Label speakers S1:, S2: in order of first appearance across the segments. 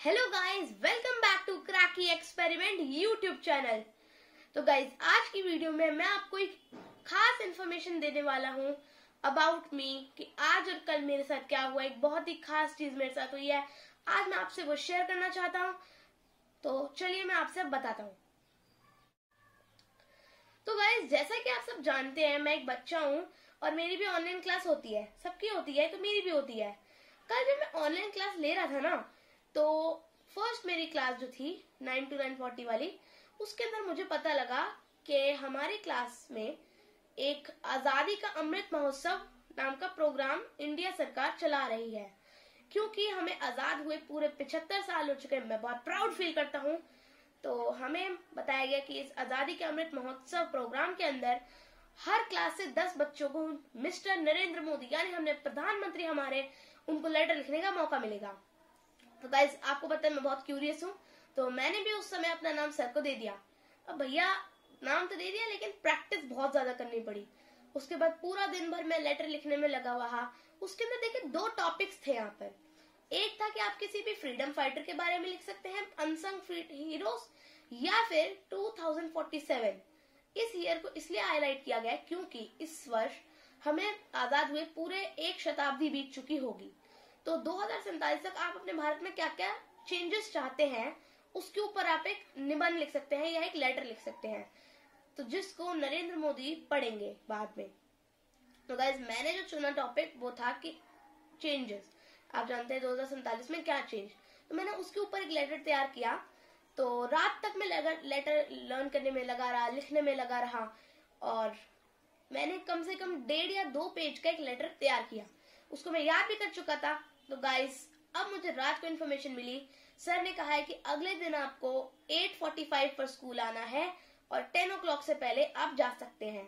S1: Hello guys welcome back to cracky experiment YouTube channel तो guys आज की video में मैं आपको एक खास इन्फॉर्मेशन देने वाला हूँ अबाउट मी कि आज और कल मेरे साथ क्या हुआ, एक बहुत ही खास चीज़ मेरे साथ हुई है। आज मैं आपसे वो शेयर करना चाहता हूँ। तो चलिए मैं आपसे बताता हूँ। तो गाइस जैसा कि आप सब जानते हैं, मैं एक बच्चा हूँ और मेरी भी ऑनलाइन क्लास होती है। सबकी होती है तो मेरी भी होती है। कल जब मैं ऑनलाइन क्लास ले रहा था ना तो फ़र्स्ट मेरी क्लास जो थी नाइन टू नाइन फोर्टी वाली, उसके अंदर मुझे पता लगा कि हमारी क्लास में एक आज़ादी का अमृत महोत्सव नाम का प्रोग्राम इंडिया सरकार चला रही है। क्योंकि हमें आज़ाद हुए पूरे पिछहत्तर साल हो चुके हैं, मैं बहुत प्राउड फील करता हूँ। तो हमें बताया गया कि इस आज़ादी के अमृत महोत्सव प्रोग्राम के अंदर हर क्लास से दस बच्चों को मिस्टर नरेंद्र मोदी, यानी हमने प्रधानमंत्री हमारे, उनको लेटर लिखने का मौका मिलेगा। तो गाइज़ आपको पता है मैं बहुत क्यूरियस हूँ। तो मैंने भी उस समय अपना नाम सर को दे दिया। अब भैया, नाम तो दे दिया, लेकिन प्रैक्टिस बहुत ज़्यादा करनी पड़ी। उसके बाद पूरा दिन भर मैं लेटर लिखने में लगा हुआ उसके अंदर देखिए, दो टॉपिक्स थे यहाँ पर। एक था कि आप किसी भी फ्रीडम फाइटर के बारे में लिख सकते हैं अनसंग हीरोज या फिर 2047 इस ईयर को इसलिए हाईलाइट किया गया क्योंकि इस वर्ष हमें आज़ाद हुए पूरे एक शताब्दी बीत चुकी होगी। तो दो तक आप अपने भारत में क्या क्या चेंजेस चाहते हैं, उसके ऊपर आप एक निबंध लिख सकते हैं या एक लेटर लिख सकते हैं। तो जिसको नरेंद्र मोदी पढ़ेंगे बाद में। तो गाइज़ मैंने जो चुना टॉपिक वो था कि चेंजेस आप जानते हैं दो में क्या चेंज तो मैंने उसके ऊपर एक लेटर तैयार किया। तो रात तक मैं लेटर लर्न करने में लगा रहा, लिखने में लगा रहा। और मैंने कम से कम डेढ़ या दो पेज का एक लेटर तैयार किया। उसको मैं याद भी कर चुका था। तो गाइस अब मुझे रात को इन्फॉर्मेशन मिली। सर ने कहा है कि अगले दिन आपको 8:45 पर स्कूल आना है और 10 ओ से पहले आप जा सकते हैं।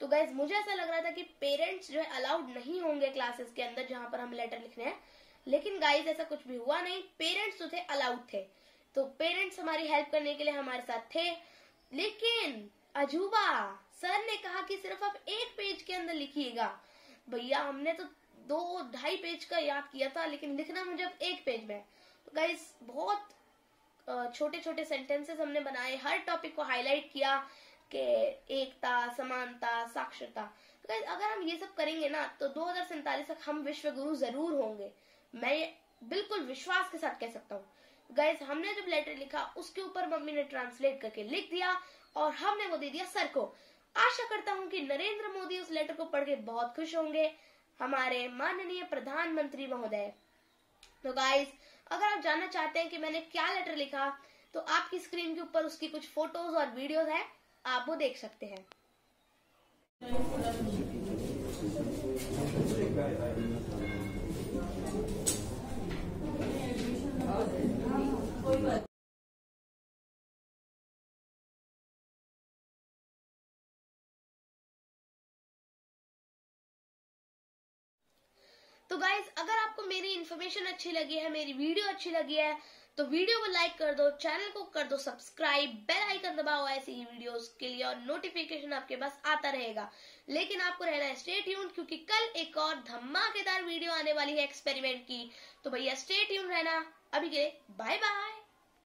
S1: तो गाइज़ मुझे ऐसा लग रहा था कि पेरेंट्स जो है अलाउड नहीं होंगे क्लासेस के अंदर जहाँ पर हम लेटर लिखने हैं। लेकिन गाइज़ ऐसा कुछ भी हुआ नहीं। पेरेंट्स जो थे अलाउड थे। तो पेरेंट्स हमारी हेल्प करने के लिए हमारे साथ थे। लेकिन अजूबा सर ने कहा कि सिर्फ़ आप एक पेज के अंदर लिखिएगा। भैया, हमने तो दो ढाई पेज का याद किया था, लेकिन लिखना मुझे अब एक पेज में तो गाइस बहुत छोटे छोटे सेंटेंसेस हमने बनाए। हर टॉपिक को हाईलाइट किया कि एकता, समानता, साक्षरता। तो गाइस अगर हम ये सब करेंगे ना तो दो तक हम विश्व गुरु ज़रूर होंगे। मैं बिल्कुल विश्वास के साथ कह सकता हूँ। गाइस हमने जब लेटर लिखा, उसके ऊपर मम्मी ने ट्रांसलेट करके लिख दिया और हमने वो दे दिया सर को। आशा करता हूँ कि नरेंद्र मोदी उस लेटर को पढ़ के बहुत खुश होंगे। हमारे माननीय प्रधानमंत्री महोदय। तो गाइस अगर आप जानना चाहते हैं कि मैंने क्या लेटर लिखा तो आपकी स्क्रीन के ऊपर उसकी कुछ फ़ोटोज़ और वीडियोस है, आप वो देख सकते हैं तो गाइज़ अगर आपको मेरी इन्फॉर्मेशन अच्छी लगी है, मेरी वीडियो अच्छी लगी है तो वीडियो को लाइक कर दो चैनल को कर दो सब्सक्राइब बेल आइकन दबाओ ऐसी ही वीडियोस के लिए और नोटिफिकेशन आपके पास आता रहेगा। लेकिन आपको रहना है स्टे ट्यून क्योंकि कल एक और धमाकेदार वीडियो आने वाली है एक्सपेरिमेंट की। तो भैया स्टेट यून रहना। अभी के बाय बाय